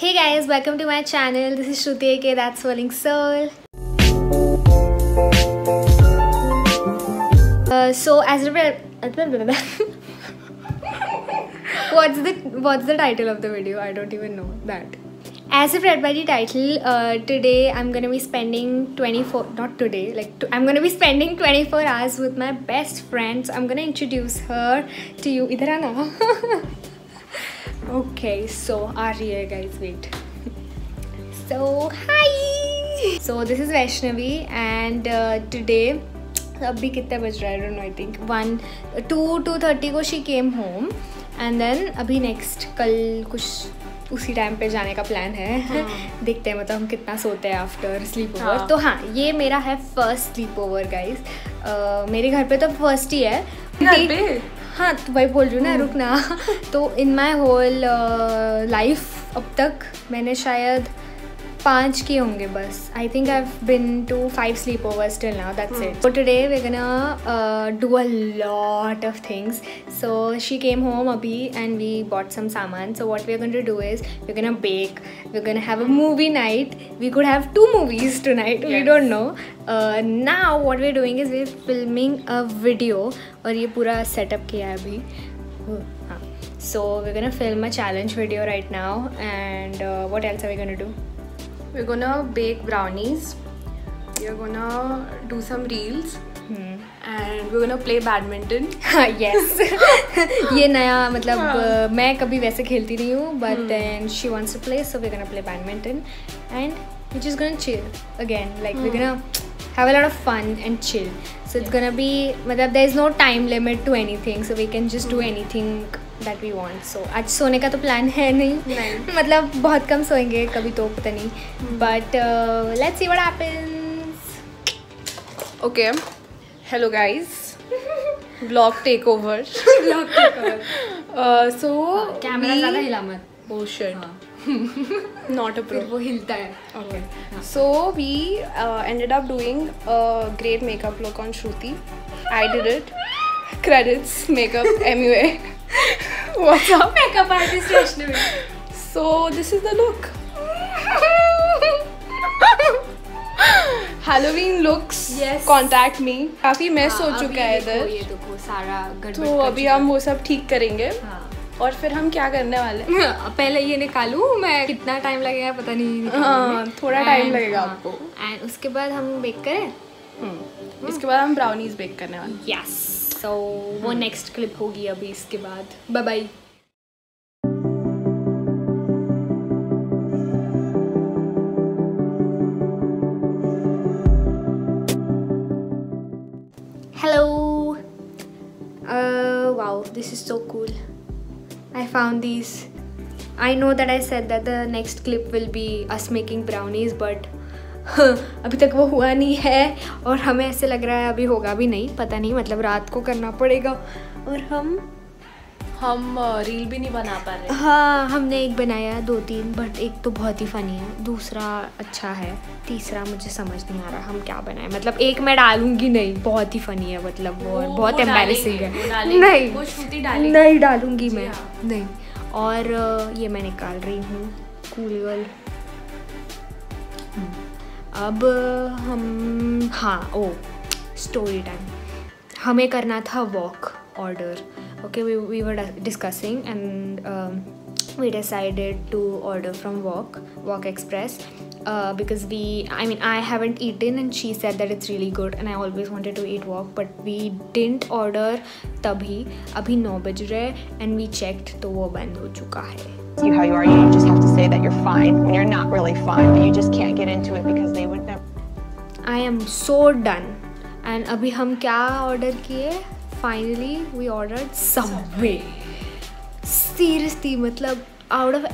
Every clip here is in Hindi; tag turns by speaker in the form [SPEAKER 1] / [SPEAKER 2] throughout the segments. [SPEAKER 1] Hey guys, welcome to my channel. This is Shruti AK, that's Swirling Soul. Uh, so as a what's the what's the title of the video? I don't even know that. As i read by the title, uh, today I'm gonna be spending 24 not today like to, I'm gonna be spending 24 hours with my best friend. So I'm gonna introduce her to you. Idharana. Okay so are here guys, wait. So hi! So this is Vaishnavi and uh, today अभी कितना बज रहा है don't know I think one two two thirty को she came home and then अभी नेक्स्ट कल कुछ उसी टाइम पे जाने का प्लान है हाँ. देखते हैं मतलब हम कितना सोते हैं आफ्टर स्लीप ओवर हाँ. तो हाँ ये मेरा है फर्स्ट स्लीप ओवर गाइज मेरे घर पे तो फर्स्ट ही है हाँ तो वही बोल रही हूँ ना हम्म। रुकना तो इन माई होल लाइफ अब तक मैंने शायद पाँच के होंगे बस I think I been two five sleepovers till now that's it so today we gonna do a lot of things so she came home अभी एंड वी बॉट सम सामान so what we are gun to do is we gonna bake we gonna have a movie night we could have two movies tonight we don't know now what we doing is we filming a video और ये पूरा सेटअप किया है अभी हाँ so we're gonna film a challenge video right now and uh, what else are we gonna do we're gonna bake brownies we're gonna do some reels hmm. and we're gonna play badminton yes ये नया मतलब हाँ. मैं कभी वैसे खेलती नहीं हूँ but hmm. then she wants to play so we're gonna play badminton and we're just gonna chill again like hmm. we're gonna have a lot of fun and chill so it's gonna be मतलब there is no time limit to anything so we can just do hmm. anything that we want so आज सोने का तो plan है नहीं मतलब बहुत कम सोएंगे कभी तो पता नहीं hmm. but uh, let's see what happens okay hello guys blog take over blog take over so camera ज़्यादा हिला मत ओशन oh, नॉट अ प्रो वो हिलता है okay so we ended up doing great makeup look on Shruti I did it credits makeup M U A What's up? Makeup artist Vaishnavi. So this is the look. Halloween looks. Yes. Contact me. काफी mess हो चुका है इधर. तो अभी हम वो सब ठीक करेंगे. हाँ. और फिर हम क्या करने वाले पहले ये निकालू मैं कितना टाइम लगेगा पता नहीं हाँ थोड़ा टाइम लगेगा हाँ, आपको एंड उसके बाद हम बेक करें हम्म, हम्म। इसके बाद हम ब्राउनीज बेक करने वाले यस सो वो नेक्स्ट हम्म। क्लिप होगी अभी इसके बाद bye bye found these. I know that I said that the next clip will be us making brownies, but अभी तक वो हुआ नहीं है और हमें ऐसे लग रहा है अभी होगा भी नहीं पता नहीं मतलब रात को करना पड़ेगा और हम हम रील भी नहीं बना पा रहे हाँ हमने एक बनाया दो तीन बट एक तो बहुत ही फ़नी है दूसरा अच्छा है तीसरा मुझे समझ नहीं आ रहा हम क्या बनाए मतलब एक मैं डालूंगी नहीं बहुत ही फ़नी है मतलब वो, वो बहुत एम्बेसिंग है नहीं वो नहीं डालूंगी मैं हाँ। नहीं और ये मैं निकाल रही हूँ कूल हम्म। अब हम हाँ ओ स्टोरी टाइम हमें करना था walk order okay we, we were discussing and um, we decided to order from walk walk express uh, because we i mean i haven't eaten and she said that it's really good and i always wanted to eat wok but we didn't order tabhi abhi 9 baj rahe and we checked to wo band ho chuka hai see how you are you just have to say that you're fine when you're not really fine but you just can't get into it because they would never i am so done and abhi hum kya order kiye finally we ordered Subway seriously मतलब out of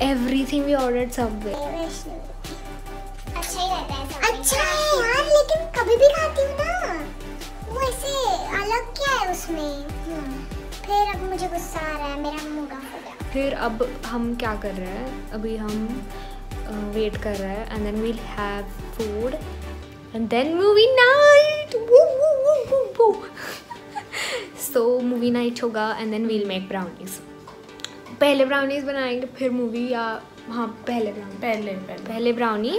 [SPEAKER 1] thing we order Subway अच्छा है यार लेकिन कभी भी खाती हूँ ना वो ऐसे अलग क्या है उसमें फिर अब मुझे गुस्सा आ रहा है मेरा मुंह गया फिर अब हम क्या कर रहे हैं अभी हम वेट कर रहे हैं and then we'll have food and then movie night वो सो मूवी नाइट होगा and then we'll make brownies पहले ब्राउनीज बनाएंगे फिर मूवी या हाँ पहले ब्राउनी पहले पहले, पहले brownie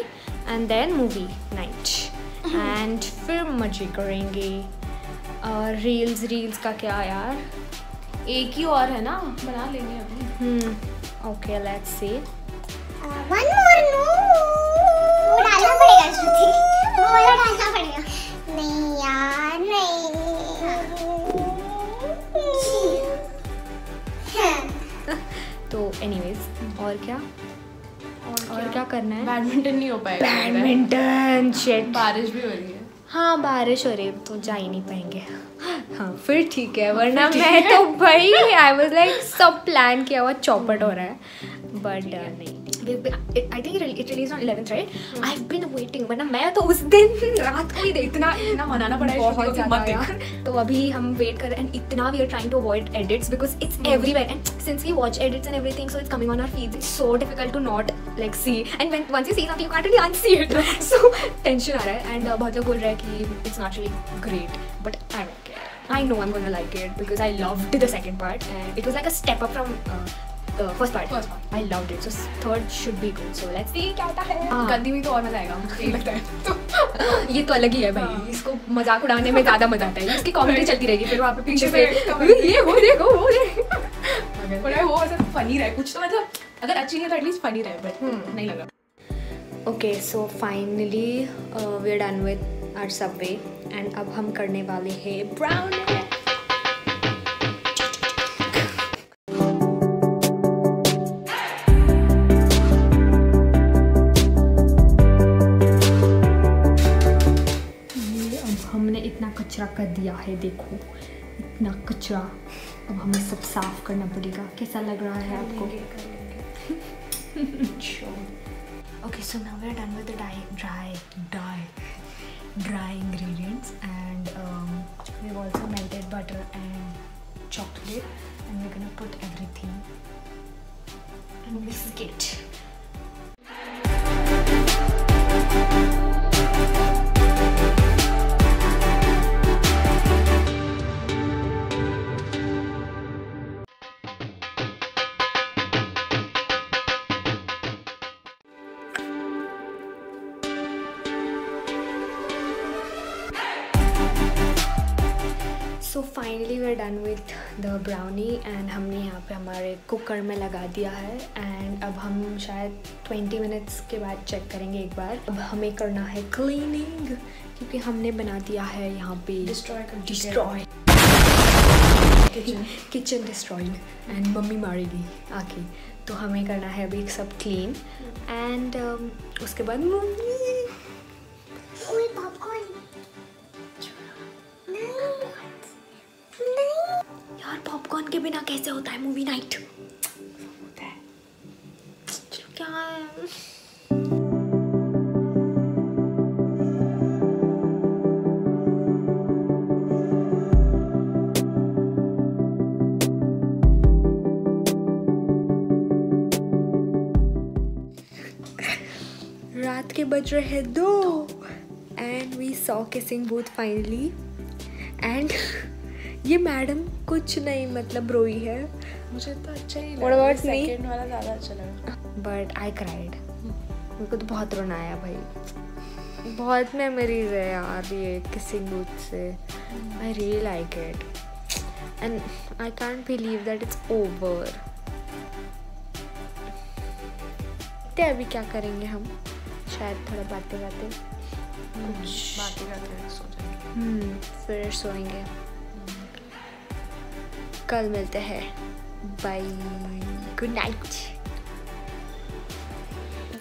[SPEAKER 1] and then movie night and फिर मजे करेंगे और रील्स रील्स का क्या यार एक ही और है ना बना लेंगे अभी okay let's see one more no डालना पड़ेगा श्रुति वो डालना पड़ेगा नहीं यार एनीवेज और क्या और, क्या? करना है बैडमिंटन नहीं हो पाएगा बैडमिंटन शेट बारिश भी हो रही है हाँ बारिश हो रही है तो जा ही नहीं पाएंगे हाँ फिर ठीक है वरना मैं तो भाई आई वॉज लाइक सब प्लान किया हुआ चौपट हो रहा है बट नहीं तो अभी हम वेट कर रहे हैं इतना we trying to avoid and since we so it's coming on our feeds it's so difficult like see and see it so tension आ रहा है एंड uh, बहुत लोग बोल रहे हैं कि it's not really great but I don't care I know I'm gonna like it because I loved the second part and it was like a step up from uh, the first part. First part. I loved it. So third should be good. So let's see क्या होता है. हाँ. गंदी हुई तो और मजा आएगा. मुझे लगता है. तो ये तो अलग ही है भाई. हाँ। इसको मजाक उड़ाने में ज्यादा मजा आता है. इसकी कॉमेडी चलती रहेगी फिर वहाँ पे पीछे पे ये वो देखो वो देख. बड़ा वो ऐसा फनी रहे कुछ तो मतलब अगर अच्छी नहीं तो एटलीस्ट फनी रहे बट हम्म। नहीं लगा. Okay so finally we are done with our Subway and अब हम करने वाले हैं ब्राउन देखो इतना कचरा अब हमें सब साफ करना पड़ेगा कैसा लग रहा है आपको okay so now we are done with dry dry dry dry ingredients and we have also melted butter and chocolate and we and we're gonna put everything in this kit. Done with the brownie and हमने यहाँ पे हमारे कुकर में लगा दिया है एंड अब हम शायद 20 मिनट्स के बाद चेक करेंगे एक बार अब हमें करना है क्लीनिंग क्योंकि हमने बना दिया है यहाँ पे destroy destroy kitchen destroyed and mummy मारेगी आके तो हमें करना है अभी सब क्लीन एंड um, उसके बाद मम्मी के बिना कैसे होता है मूवी नाइट होता है चलो क्या है रात के बज रहे हैं दो and we saw kissing booth finally and ये मैडम कुछ नहीं मतलब रोई है मुझे तो अच्छा ही लगा सेकंड वाला ज्यादा अच्छा लगा बट आई क्राइड मेरे को तो बहुत रोना आया भाई बहुत मेमोरीज है यार ये किसिंग बूथ से I really like it and I can't believe that it's over देखते अभी क्या करेंगे हम शायद थोड़ा बातें बातें बातें करते हैं सोचेंगे हम्म, फिर सोएंगे कल मिलते हैं bye good night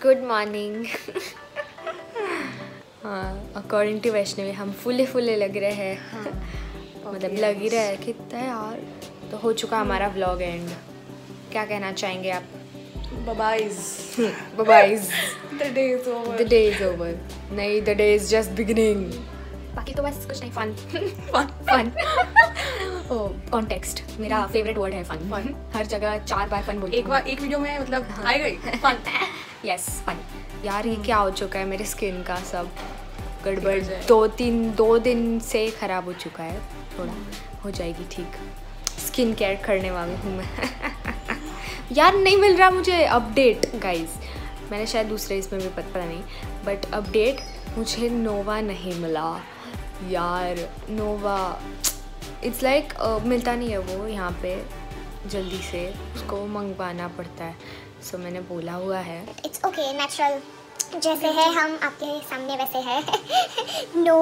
[SPEAKER 1] good morning हाँ अकॉर्डिंग टू वैष्णवी हम फुले फुले लग रहे हैं हाँ, मतलब लग ही रहा है कितना और तो हो चुका हमारा व्लॉग एंड क्या कहना चाहेंगे आप नहीं जस्ट बाकी तो बस कुछ नहीं फन फन फन कॉन्टेक्स्ट मेरा फेवरेट हम्म। वर्ड है फन हम्म। हर जगह चार बार फन बोलती एक बार एक वीडियो में मतलब हाँ। आई गई फन यस फन यार ये हम्म। क्या हो चुका है मेरे स्किन का सब गड़बड़ uh, दो तीन दो दिन से ख़राब हो चुका है थोड़ा हो जाएगी ठीक स्किन केयर करने वाली हूँ मैं यार नहीं मिल रहा मुझे अपडेट गाइज मैंने शायद दूसरे इसमें भी पता नहीं बट अपडेट मुझे नोवा नहीं मिला यार नोवा इट्स लाइक like, uh, मिलता नहीं है वो यहाँ पे जल्दी से उसको मंगवाना पड़ता है सो so, मैंने बोला हुआ है इट्स ओके नेचुरल जैसे है हम आपके सामने वैसे है नो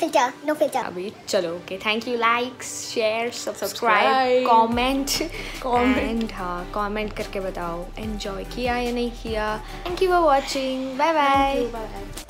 [SPEAKER 1] फिल्टर नो फिल्टर अभी चलो okay thank you likes share subscribe comment comment हाँ कमेंट करके बताओ एंजॉय किया या नहीं किया thank you for watching bye bye